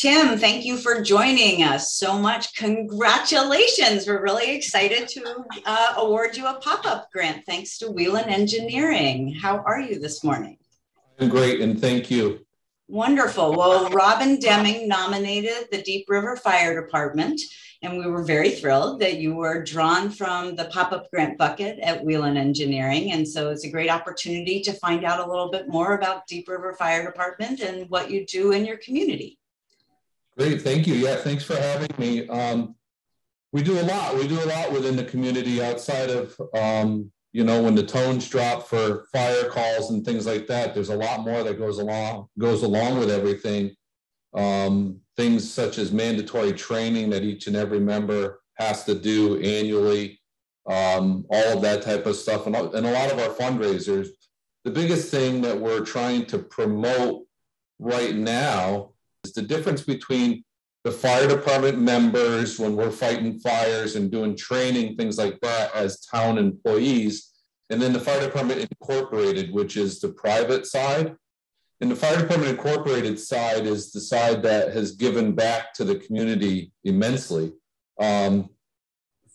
Tim, thank you for joining us so much. Congratulations. We're really excited to uh, award you a pop up grant thanks to Whelen Engineering. How are you this morning? I'm great, and thank you. Wonderful. Well, Robin Deming nominated the Deep River Fire Department, and we were very thrilled that you were drawn from the pop up grant bucket at Whelen Engineering. And so it's a great opportunity to find out a little bit more about Deep River Fire Department and what you do in your community. Great, thank you. Yeah, thanks for having me. Um, we do a lot. We do a lot within the community outside of, um, you know, when the tones drop for fire calls and things like that. There's a lot more that goes along goes along with everything. Um, things such as mandatory training that each and every member has to do annually. Um, all of that type of stuff, and, and a lot of our fundraisers. The biggest thing that we're trying to promote right now is the difference between the fire department members when we're fighting fires and doing training, things like that, as town employees, and then the fire department incorporated, which is the private side. And the fire department incorporated side is the side that has given back to the community immensely um,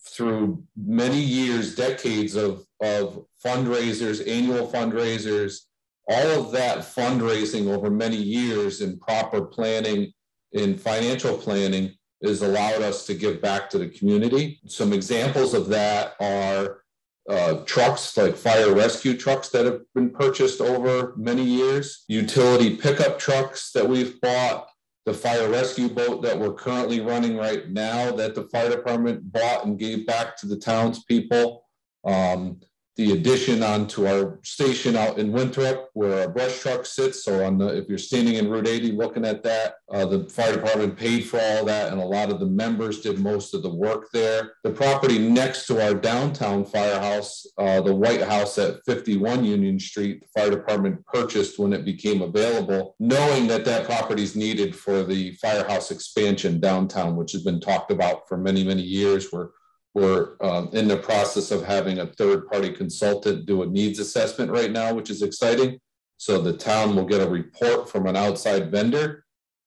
through many years, decades of, of fundraisers, annual fundraisers, all of that fundraising over many years and proper planning in financial planning has allowed us to give back to the community. Some examples of that are uh, trucks like fire rescue trucks that have been purchased over many years, utility pickup trucks that we've bought, the fire rescue boat that we're currently running right now that the fire department bought and gave back to the townspeople. Um, the addition onto our station out in Winthrop where our brush truck sits. So on the, if you're standing in Route 80 looking at that, uh, the fire department paid for all that and a lot of the members did most of the work there. The property next to our downtown firehouse, uh, the White House at 51 Union Street, the fire department purchased when it became available, knowing that that property is needed for the firehouse expansion downtown, which has been talked about for many, many years. We're we're um, in the process of having a third party consultant do a needs assessment right now, which is exciting. So the town will get a report from an outside vendor.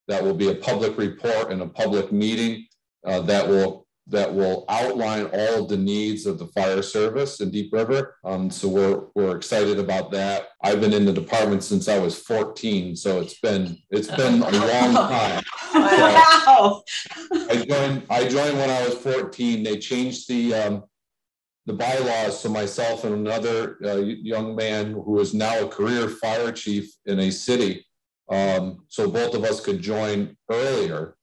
That will be a public report and a public meeting uh, that will that will outline all of the needs of the fire service in Deep River. Um, so we're we're excited about that. I've been in the department since I was 14, so it's been it's been a long time. wow. I joined I joined when I was 14. They changed the um, the bylaws so myself and another uh, young man who is now a career fire chief in a city. Um, so both of us could join earlier.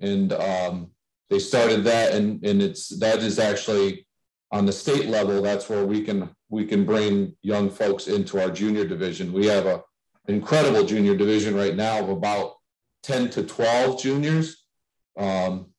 And um, they started that and, and it's that is actually on the state level that's where we can we can bring young folks into our junior division. We have a incredible junior division right now of about 10 to 12 juniors. Um,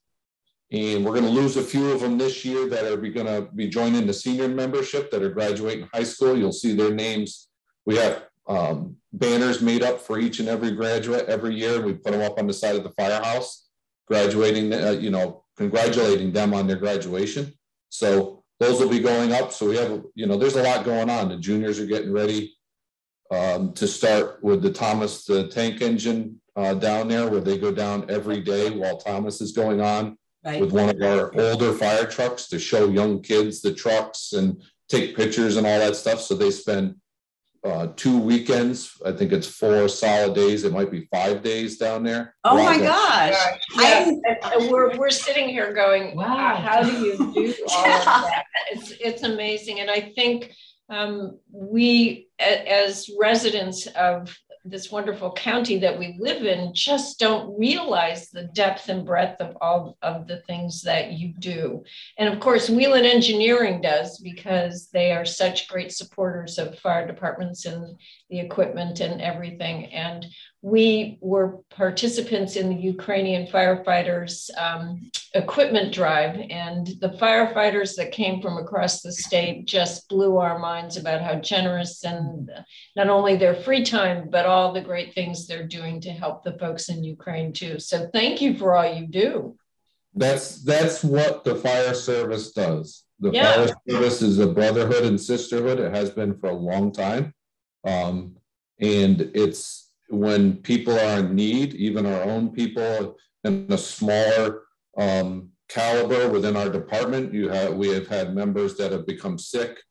and we're going to lose a few of them this year that are going to be joining the senior membership that are graduating high school. You'll see their names. We have um, banners made up for each and every graduate every year. We put them up on the side of the firehouse graduating uh, you know congratulating them on their graduation. So those will be going up. So we have, you know, there's a lot going on. The juniors are getting ready um, to start with the Thomas the tank engine uh, down there, where they go down every day while Thomas is going on right. with one of our older fire trucks to show young kids the trucks and take pictures and all that stuff. So they spend uh, two weekends. I think it's four solid days. It might be five days down there. Oh my gosh! Yeah. we're we're sitting here going, wow, how do you do all yeah. of that? It's it's amazing, and I think um, we as residents of this wonderful county that we live in just don't realize the depth and breadth of all of the things that you do. And of course, Whelen Engineering does because they are such great supporters of fire departments and the equipment and everything. And we were participants in the Ukrainian firefighters um, equipment drive, and the firefighters that came from across the state just blew our minds about how generous and not only their free time, but all the great things they're doing to help the folks in Ukraine too. So thank you for all you do. That's that's what the fire service does. The yeah. fire service is a brotherhood and sisterhood. It has been for a long time, um, and it's when people are in need, even our own people, in a smaller um, caliber within our department. You have we have had members that have become sick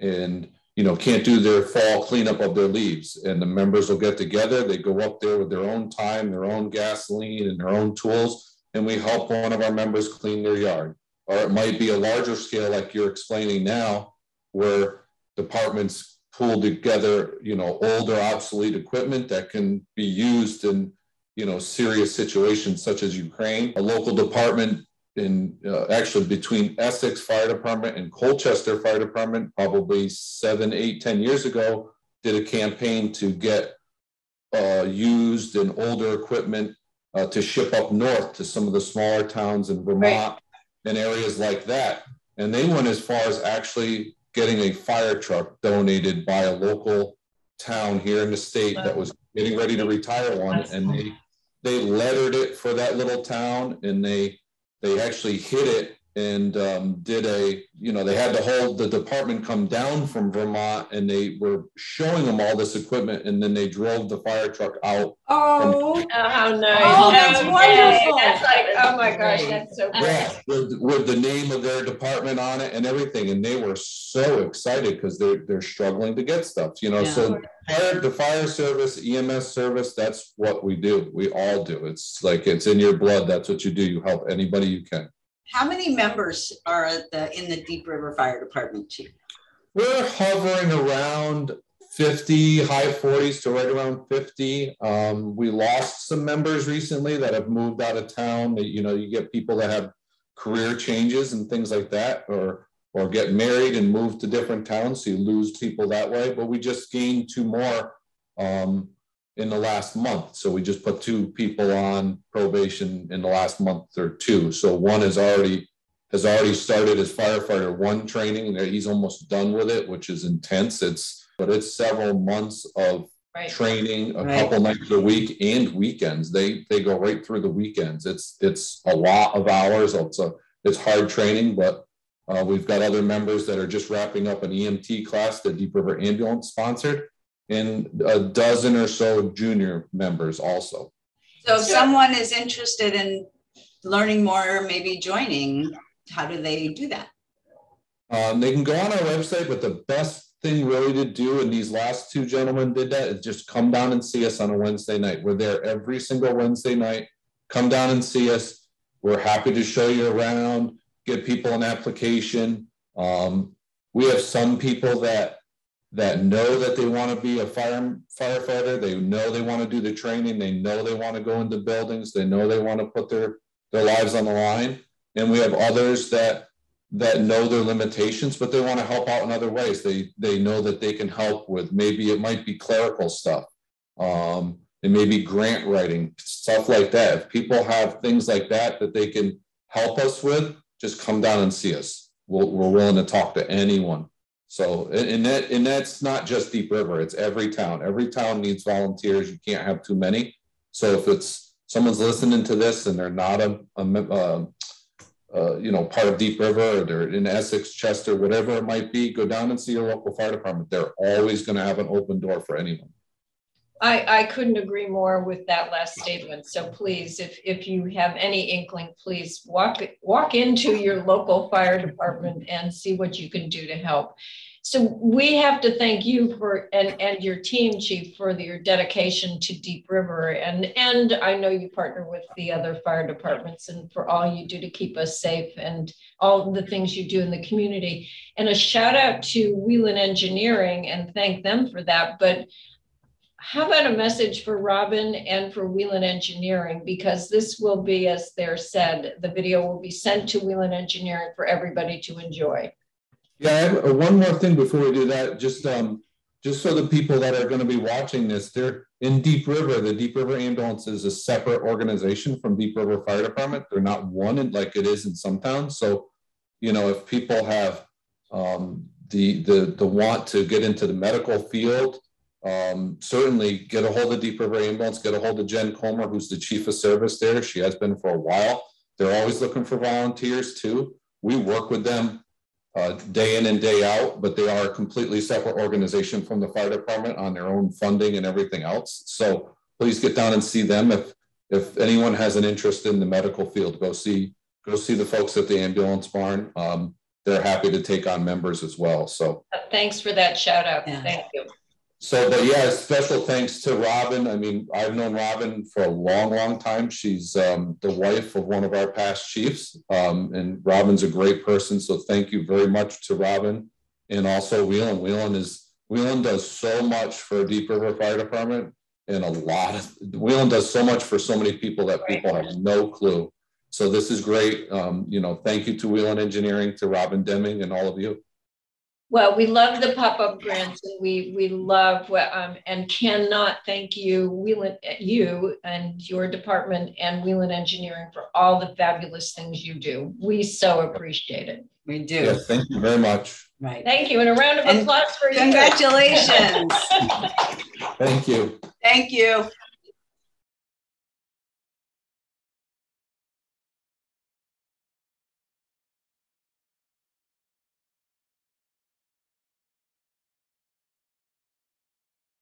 and you know can't do their fall cleanup of their leaves, and the members will get together. They go up there with their own time, their own gasoline, and their own tools, and we help one of our members clean their yard. Or it might be a larger scale, like you're explaining now, where departments pull together, you know, older obsolete equipment that can be used in, you know, serious situations such as Ukraine. A local department in uh, actually between Essex Fire Department and Colchester Fire Department, probably seven, eight, ten years ago, did a campaign to get uh, used and older equipment uh, to ship up north to some of the smaller towns in Vermont right. and areas like that. And they went as far as actually getting a fire truck donated by a local town here in the state that was getting ready to retire one, and they they lettered it for that little town, and they they actually hit it and um, did a, you know, they had to hold the department come down from Vermont and they were showing them all this equipment and then they drove the fire truck out. Oh, from, oh how nice. Oh, that's wonderful. That's like, oh my gosh, that's so great. Yeah, with, with the name of their department on it and everything. And they were so excited because they're, they're struggling to get stuff, you know, yeah. so fire, the fire service, EMS service, that's what we do. We all do. It's like, it's in your blood. That's what you do. You help anybody you can. How many members are the, in the Deep River Fire Department, Chief? We're hovering around 50, high 40s to right around 50. Um, we lost some members recently that have moved out of town. That, you know, you get people that have career changes and things like that, or or get married and move to different towns. So you lose people that way. But we just gained two more um, in the last month. So we just put two people on probation in the last month or two. So one is already has already started his firefighter one training. He's almost done with it, which is intense. It's but it's several months of right. training, a right. couple nights a week and weekends. They they go right through the weekends. It's it's a lot of hours. It's a it's hard training, but uh, we've got other members that are just wrapping up an EMT class that Deep River Ambulance sponsored and a dozen or so junior members also. So if someone is interested in learning more, or maybe joining, how do they do that? Um, they can go on our website, but the best thing really to do, and these last two gentlemen did that, is just come down and see us on a Wednesday night. We're there every single Wednesday night. Come down and see us. We're happy to show you around, get people an application. Um, we have some people that that know that they want to be a fire firefighter. They know they want to do the training. They know they want to go into buildings. They know they want to put their their lives on the line. And we have others that that know their limitations, but they want to help out in other ways. They they know that they can help with maybe it might be clerical stuff. Um, it may be grant writing, stuff like that. If people have things like that that they can help us with, just come down and see us. we we are willing to talk to anyone. So, and that, and that's not just Deep River, it's every town. Every town needs volunteers. You can't have too many. So if it's someone's listening to this and they're not a, a uh, uh, you know, part of Deep River or they're in Essex, Chester, whatever it might be, go down and see your local fire department. They're always going to have an open door for anyone. I, I couldn't agree more with that last statement. So please, if, if you have any inkling, please walk walk into your local fire department and see what you can do to help. So we have to thank you for and, and your team, Chief, for your dedication to Deep River. And, and I know you partner with the other fire departments and for all you do to keep us safe and all the things you do in the community. And a shout out to Whelen Engineering and thank them for that. But how about a message for Robin and for Whelen Engineering? Because this will be, as they're said, the video will be sent to Whelen Engineering for everybody to enjoy. Yeah, uh, one more thing before we do that. Just um, just so the people that are going to be watching this, they're in Deep River. The Deep River Ambulance is a separate organization from Deep River Fire Department. They're not one like it is in some towns. So, you know, if people have um, the the the want to get into the medical field um, certainly get a hold of Deep River Ambulance, get a hold of Jen Comer, who's the chief of service there. She has been for a while. They're always looking for volunteers too. We work with them uh, day in and day out, but they are a completely separate organization from the fire department on their own funding and everything else. So please get down and see them if if anyone has an interest in the medical field, go see go see the folks at the ambulance barn. Um, they're happy to take on members as well. So thanks for that shout out. Yeah. Thank you. So, but yeah, special thanks to Robin. I mean, I've known Robin for a long, long time. She's um, the wife of one of our past chiefs, um, and Robin's a great person. So, thank you very much to Robin, and also Whelen. Whelen is Whelen does so much for Deep River Fire Department, and a lot of Whelen does so much for so many people that people have no clue. So this is great. Um, you know, thank you to Whelen Engineering, to Robin Deming, and all of you. Well, we love the pop-up grants, and we we love um, and cannot thank you, Wheelan, you and your department and Whelen Engineering for all the fabulous things you do. We so appreciate it. We do. Yes, thank you very much. Right. Thank you, and a round of applause and for you. Congratulations. thank you. Thank you.